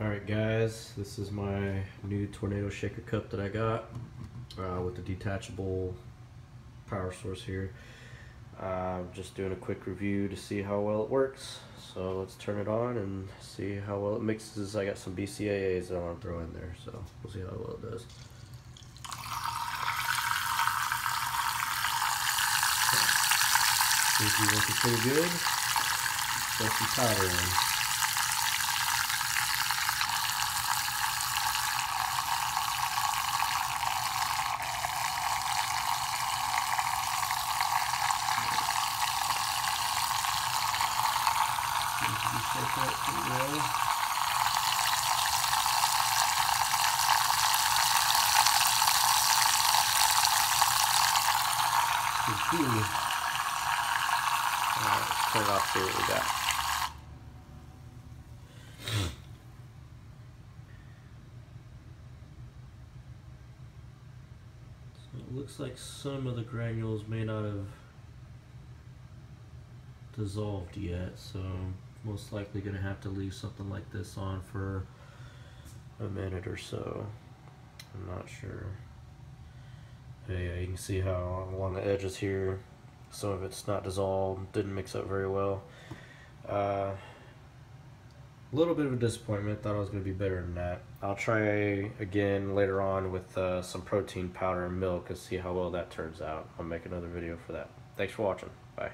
Alright guys, this is my new Tornado Shaker Cup that I got uh, with the detachable power source here. Uh, just doing a quick review to see how well it works. So let's turn it on and see how well it mixes. I got some BCAAs that I want to throw in there, so we'll see how well it does. Seems to be working pretty good. Got some powder in. Well. Alright, turn off, see what we got. So it looks like some of the granules may not have dissolved yet, so most likely going to have to leave something like this on for a minute or so. I'm not sure. yeah, you can see how along the edges here, some of it's not dissolved, didn't mix up very well. A uh, little bit of a disappointment, thought I was going to be better than that. I'll try again later on with uh, some protein powder and milk and see how well that turns out. I'll make another video for that. Thanks for watching. Bye.